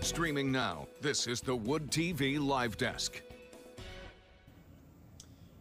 Streaming now, this is the Wood TV Live Desk.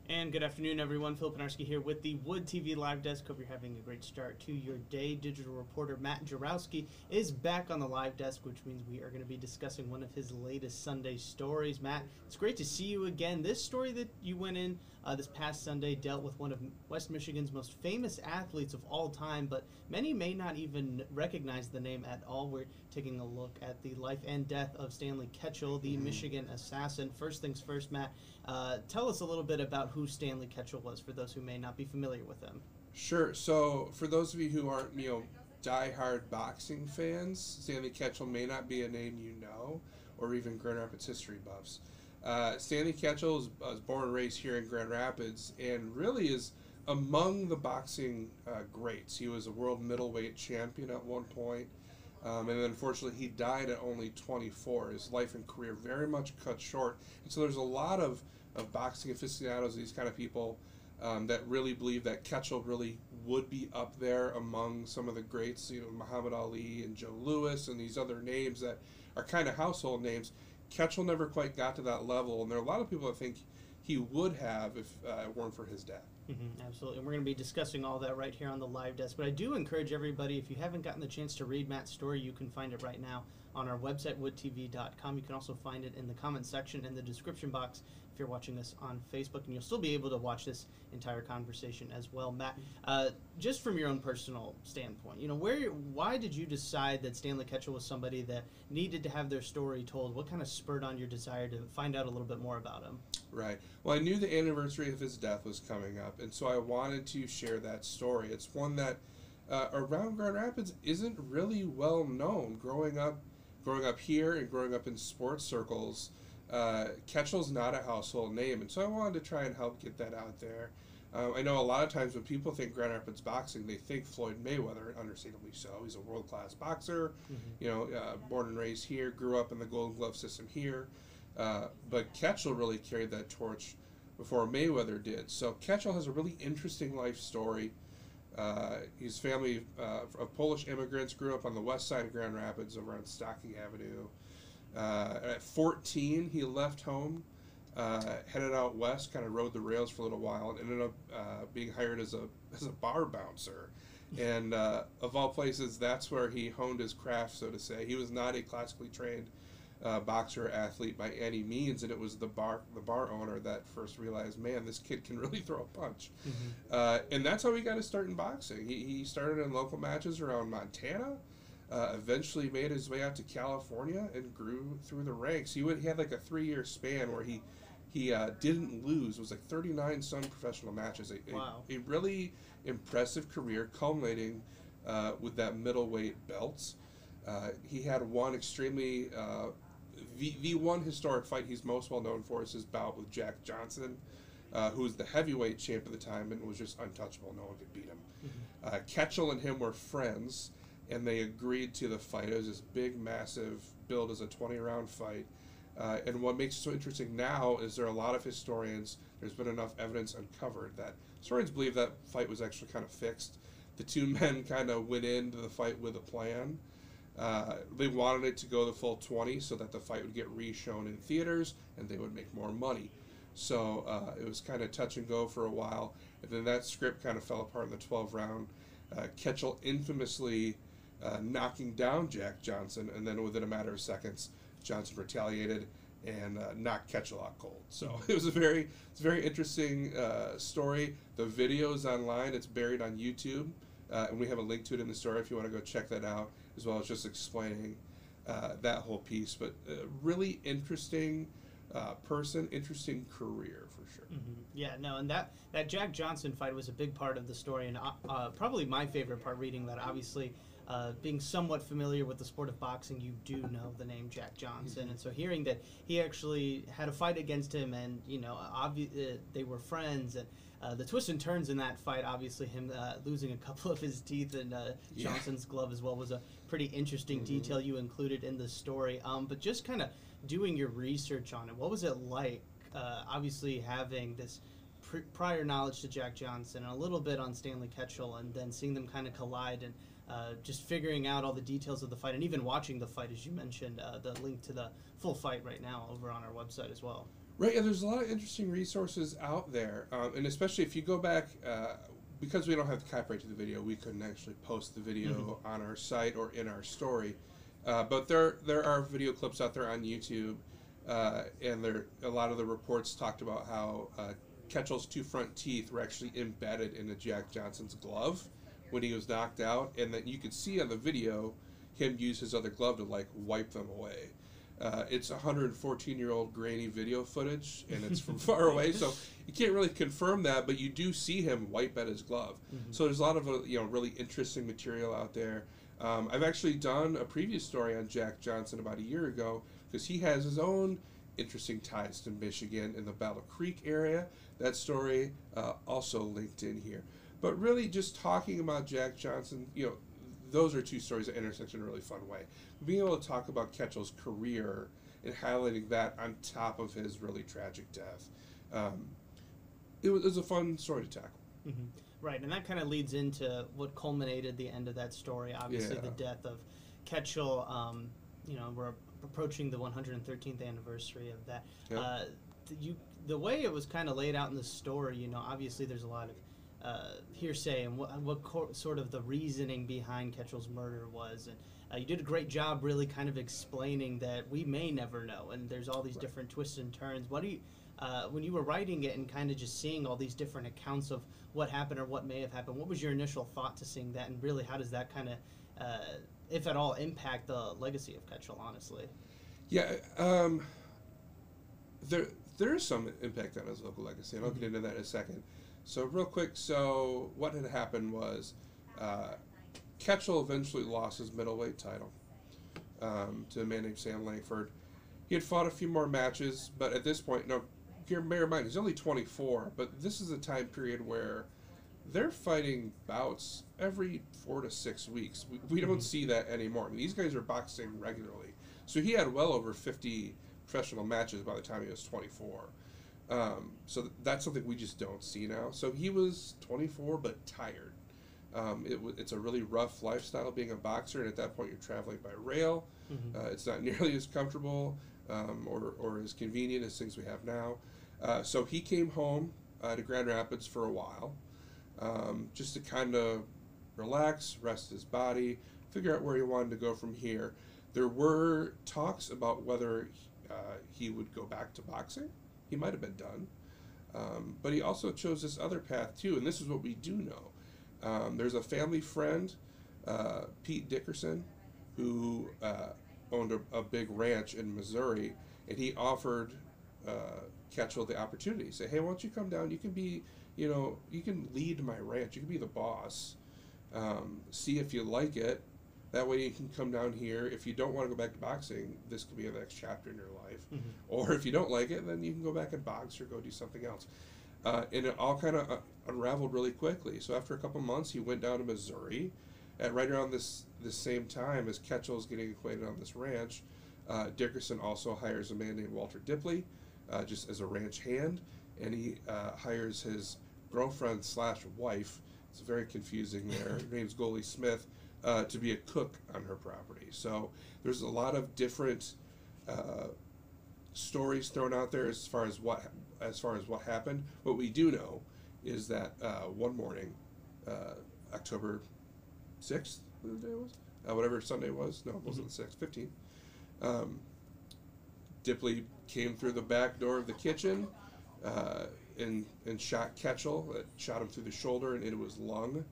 And good afternoon, everyone. Phil Panarski here with the Wood TV Live Desk. Hope you're having a great start to your day. Digital reporter Matt Jaworowski is back on the live desk, which means we are going to be discussing one of his latest Sunday stories. Matt, it's great to see you again. This story that you went in uh, this past Sunday dealt with one of West Michigan's most famous athletes of all time, but many may not even recognize the name at all. We're taking a look at the life and death of Stanley Ketchel, the mm-hmm. Michigan assassin. First things first, Matt, uh, tell us a little bit about who Stanley Ketchel was for those who may not be familiar with him. Sure. So, for those of you who aren't, you know, die-hard boxing fans, Stanley Ketchel may not be a name you know, or even Grand Rapids history buffs. Uh, Stanley Ketchel was, was, born and raised here in Grand Rapids, and really is among the boxing uh, greats. He was a world middleweight champion at one point. Um, and unfortunately, he died at only 24. His life and career very much cut short. And so there's a lot of, of boxing aficionados, these kind of people, um, that really believe that Ketchel really would be up there among some of the greats, you know, Muhammad Ali and Joe Louis and these other names that are kind of household names. Ketchel never quite got to that level, and there are a lot of people that think he would have if uh, it weren't for his death. Mm-hmm, absolutely. And we're going to be discussing all that right here on the live desk. But I do encourage everybody, if you haven't gotten the chance to read Matt's story, you can find it right now on our website, woodtv.com. You can also find it in the comment section in the description box if you're watching this on Facebook. And you'll still be able to watch this entire conversation as well. Matt, uh, just from your own personal standpoint, you know, where, why did you decide that Stanley Ketchel was somebody that needed to have their story told? What kind of spurred on your desire to find out a little bit more about him? Right. Well, I knew the anniversary of his death was coming up, and so I wanted to share that story. It's one that uh, around Grand Rapids isn't really well known. Growing up, growing up here and growing up in sports circles, uh, Ketchel's not a household name, and so I wanted to try and help get that out there. Um, I know a lot of times when people think Grand Rapids boxing, they think Floyd Mayweather, understandably so. He's a world class boxer, mm-hmm. you know, uh, born and raised here, grew up in the Golden Glove system here. Uh, but Ketchel really carried that torch before Mayweather did. So Ketchel has a really interesting life story. Uh, his family uh, of Polish immigrants grew up on the west side of Grand Rapids over on Stocking Avenue. Uh, at 14, he left home, uh, headed out west, kind of rode the rails for a little while, and ended up uh, being hired as a, as a bar bouncer. and of all places, that's where he honed his craft, so to say. He was not a classically trained uh, boxer athlete by any means, and it was the bar the bar owner that first realized, man, this kid can really throw a punch, mm-hmm. uh, and that's how he got his start in boxing. He, he started in local matches around Montana. Uh, eventually made his way out to California and grew through the ranks. He, would, he had like a three year span where he he uh, didn't lose. It was like 39 some professional matches. A, wow. a, a really impressive career culminating uh, with that middleweight belt. Uh, he had one extremely uh, the, the one historic fight he's most well known for is his bout with Jack Johnson, uh, who was the heavyweight champ at the time and was just untouchable. No one could beat him. Mm-hmm. Uh, Ketchel and him were friends, and they agreed to the fight. It was this big, massive build as a 20 round fight. Uh, and what makes it so interesting now is there are a lot of historians, there's been enough evidence uncovered that historians believe that fight was actually kind of fixed. The two men kind of went into the fight with a plan. Uh, they wanted it to go the full 20 so that the fight would get re-shown in theaters and they would make more money. So uh, it was kind of touch and go for a while, and then that script kind of fell apart in the 12 round. Uh, Ketchel infamously uh, knocking down Jack Johnson, and then within a matter of seconds, Johnson retaliated and uh, knocked Ketchel out cold. So it was a very, it's a very interesting uh, story. The video is online; it's buried on YouTube. Uh, and we have a link to it in the story if you want to go check that out, as well as just explaining uh, that whole piece. But uh, really interesting uh, person, interesting career for sure. Mm-hmm. Yeah, no, and that that Jack Johnson fight was a big part of the story, and uh, uh, probably my favorite part reading that. Obviously, uh, being somewhat familiar with the sport of boxing, you do know the name Jack Johnson, mm-hmm. and so hearing that he actually had a fight against him, and you know, obvi- uh, they were friends, and uh, the twists and turns in that fight, obviously him uh, losing a couple of his teeth in uh, Johnson's yeah. glove as well, was a pretty interesting mm-hmm. detail you included in the story. Um, but just kind of doing your research on it, what was it like? Uh, obviously having this prior knowledge to Jack Johnson and a little bit on Stanley Ketchel, and then seeing them kind of collide and uh, just figuring out all the details of the fight and even watching the fight, as you mentioned, uh, the link to the full fight right now over on our website as well. Right, yeah, there's a lot of interesting resources out there, um, and especially if you go back, uh, because we don't have the copyright to the video, we couldn't actually post the video Mm-hmm. on our site or in our story. Uh, but there there are video clips out there on YouTube, uh, and there a lot of the reports talked about how uh, Ketchel's two front teeth were actually embedded into Jack Johnson's glove when he was knocked out, and that you could see on the video him use his other glove to like wipe them away. Uh, it's 114 year old grainy video footage, and it's from far away, so you can't really confirm that. But you do see him wipe at his glove. So there's a lot of uh, you know really interesting material out there. Um, I've actually done a previous story on Jack Johnson about a year ago because he has his own interesting ties to Michigan in the Battle Creek area. That story uh, also linked in here. But really, just talking about Jack Johnson, you know, those are two stories that intersect in a really fun way. Being able to talk about Ketchel's career and highlighting that on top of his really tragic death, um, it, was, it was a fun story to tackle. Mm-hmm. Right, and that kind of leads into what culminated the end of that story. Obviously, Yeah. the death of Ketchel. Um, you know, we're approaching the 113th anniversary of that. Yep. Uh, you, the way it was kind of laid out in the story, you know, obviously there's a lot of uh, hearsay and what, what co- sort of the reasoning behind Ketchel's murder was, and uh, you did a great job, really kind of explaining that we may never know, and there's all these Right. different twists and turns. What do you? Uh, when you were writing it and kind of just seeing all these different accounts of what happened or what may have happened, what was your initial thought to seeing that, and really how does that kind of, uh, if at all, impact the legacy of Ketchel? Honestly, Yeah, um, there there is some impact on his local legacy, and I'll get into that in a second. So real quick, so what had happened was uh, Ketchel eventually lost his middleweight title um, to a man named Sam Langford. He had fought a few more matches, but at this point, no, bear in mind he's only 24. But this is a time period where they're fighting bouts every four to six weeks. We, we don't Mhm. see that anymore. I mean, these guys are boxing regularly. So he had well over 50 professional matches by the time he was 24. Um, so th- that's something we just don't see now. So he was 24 but tired. Um, it w- it's a really rough lifestyle being a boxer, and at that point you're traveling by rail. Mhm. Uh, it's not nearly as comfortable um, or, or as convenient as things we have now. Uh, so he came home uh, to Grand Rapids for a while, um, just to kind of relax, rest his body, figure out where he wanted to go from here. There were talks about whether uh, he would go back to boxing. He might have been done. Um, but he also chose this other path too, and this is what we do know. Um, there's a family friend, uh, Pete Dickerson, who uh, owned a, a big ranch in Missouri, and he offered uh, Ketchel the opportunity. Say, hey, why don't you come down? You can be, you know, you can lead my ranch. You can be the boss. Um, see if you like it. That way you can come down here. If you don't want to go back to boxing, this could be the next chapter in your life. Mhm. Or if you don't like it, then you can go back and box or go do something else. Uh, and it all kind of uh, unraveled really quickly. So after a couple months, he went down to Missouri. At right around this this same time as Ketchel's getting acquainted on this ranch, uh, Dickerson also hires a man named Walter Dipley, uh, just as a ranch hand, and he uh, hires his girlfriend slash wife. It's very confusing there. Her name's Goldie Smith. Uh, to be a cook on her property. So there's a lot of different uh, stories thrown out there as far as what as far as what happened. What we do know is that uh, one morning, uh, October sixth, the day was, uh, whatever Sunday was. No, it wasn't the sixth, fifteenth. Um, Dipley came through the back door of the kitchen uh, and and shot Ketchel. It shot him through the shoulder and into his lung.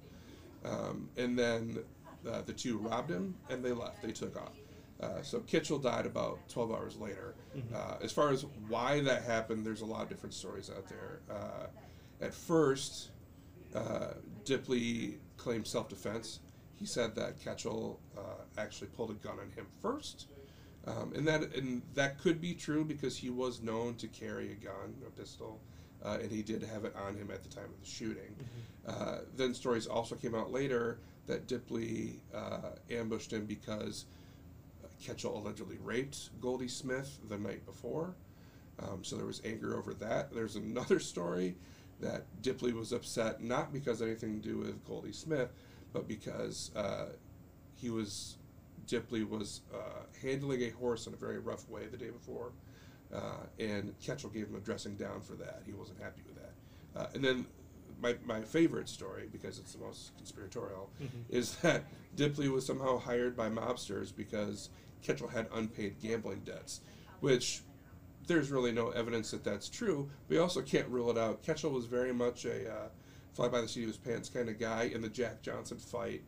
Um, and then uh, the two robbed him and they left. They took off. Uh, so Ketchel died about 12 hours later. Uh, as far as why that happened, there's a lot of different stories out there. Uh, at first, uh, Dipley claimed self-defense. He said that Ketchel uh, actually pulled a gun on him first, um, and that and that could be true because he was known to carry a gun, a pistol, uh, and he did have it on him at the time of the shooting. Uh, then stories also came out later that Dipley uh, ambushed him because Ketchel allegedly raped Goldie Smith the night before. Um, so there was anger over that. There's another story that Dipley was upset not because anything to do with Goldie Smith, but because uh, he was Dipley was uh, handling a horse in a very rough way the day before, uh, and Ketchel gave him a dressing down for that. He wasn't happy with that. Uh, and then my, my favorite story, because it's the most conspiratorial, is that Dipley was somehow hired by mobsters because Ketchel had unpaid gambling debts, which there's really no evidence that that's true. We also can't rule it out. Ketchel was very much a uh, fly by the seat of his pants kind of guy in the Jack Johnson fight.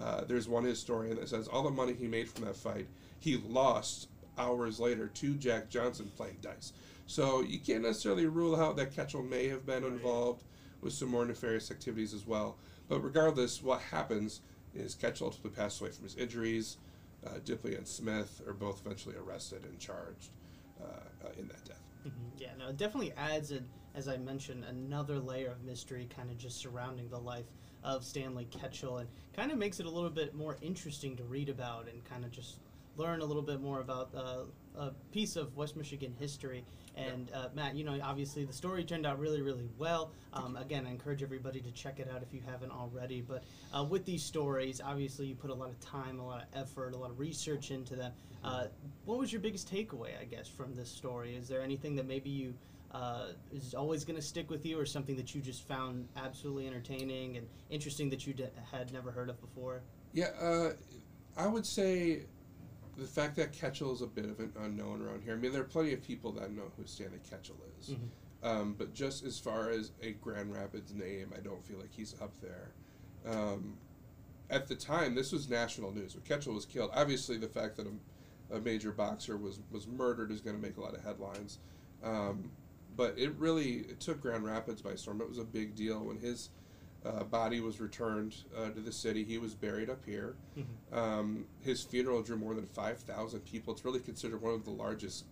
Uh, there's one historian that says all the money he made from that fight, he lost hours later to Jack Johnson playing dice. So you can't necessarily rule out that Ketchel may have been involved with some more nefarious activities as well. But regardless, what happens is Ketchel ultimately passed away from his injuries. Uh, Dipley and Smith are both eventually arrested and charged uh, in that death. Mhm. Yeah, no, it definitely adds, an, as I mentioned, another layer of mystery kind of just surrounding the life of Stanley Ketchel and kind of makes it a little bit more interesting to read about and kind of just learn a little bit more about uh, a piece of West Michigan history. And uh, Matt, you know, obviously the story turned out really, really well. Um, again, I encourage everybody to check it out if you haven't already. But uh, with these stories, obviously you put a lot of time, a lot of effort, a lot of research into them. Uh, what was your biggest takeaway, I guess, from this story? Is there anything that maybe you uh, is always going to stick with you, or something that you just found absolutely entertaining and interesting that you d- had never heard of before? Yeah, uh, I would say the fact that Ketchel is a bit of an unknown around here. I mean, there are plenty of people that know who Stanley Ketchel is. Mhm. Um, but just as far as a Grand Rapids name, I don't feel like he's up there. Um, at the time, this was national news. When Ketchel was killed, obviously the fact that a, a major boxer was, was murdered is going to make a lot of headlines. Um, but it really it took Grand Rapids by storm. It was a big deal when his uh, body was returned uh, to the city. He was buried up here. Um, his funeral drew more than 5,000 people. It's really considered one of the largest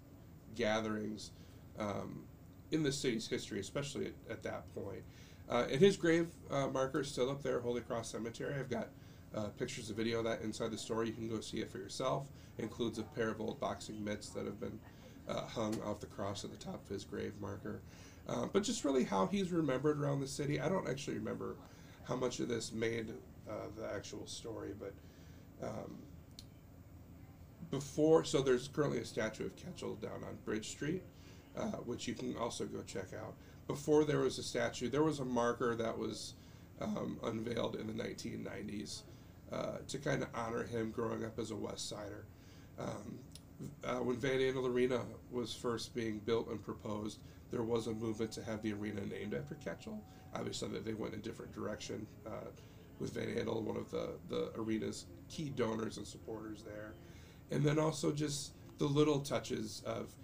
gatherings um, in the city's history, especially at, at that point. Uh, and his grave uh, marker is still up there, Holy Cross Cemetery. I've got uh, pictures of video of that inside the store. You can go see it for yourself. It includes a pair of old boxing mitts that have been uh, hung off the cross at the top of his grave marker. Uh, but just really how he's remembered around the city. I don't actually remember how much of this made uh, the actual story, but um, before, so there's currently a statue of Ketchel down on Bridge Street, uh, which you can also go check out. Before there was a statue, there was a marker that was um, unveiled in the 1990s uh, to kind of honor him growing up as a West Sider. Um, uh, when Van Andel Arena was first being built and proposed, there was a movement to have the arena named after Ketchel. Obviously, that they went in a different direction uh, with Van Andel, one of the, the arena's key donors and supporters there. And then also just the little touches of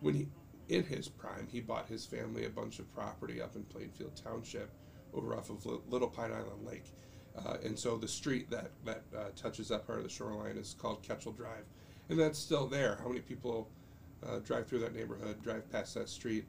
when he, in his prime, he bought his family a bunch of property up in Plainfield Township over off of Little Pine Island Lake. Uh, and so the street that, that uh, touches that part of the shoreline is called Ketchel Drive. And that's still there. How many people uh, drive through that neighborhood, drive past that street,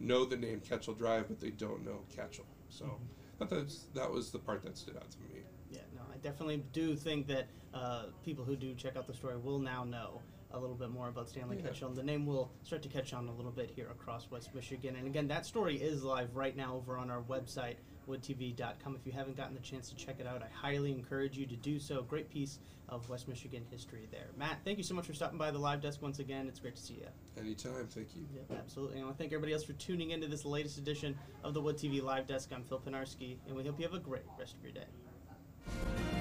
know the name Ketchel Drive, but they don't know Ketchel? So I thought that's, that was the part that stood out to me. Yeah, no, I definitely do think that uh, people who do check out the story will now know a little bit more about Stanley Yeah. Ketchel, and the name will start to catch on a little bit here across West Michigan. And again, that story is live right now over on our website, woodtv.com. If you haven't gotten the chance to check it out, I highly encourage you to do so. Great piece of West Michigan history there. Matt, thank you so much for stopping by the live desk once again. It's great to see you. Anytime, thank you. Yep, absolutely. And I want to thank everybody else for tuning into this latest edition of the Wood TV Live Desk. I'm Phil Pinarski, and we hope you have a great rest of your day.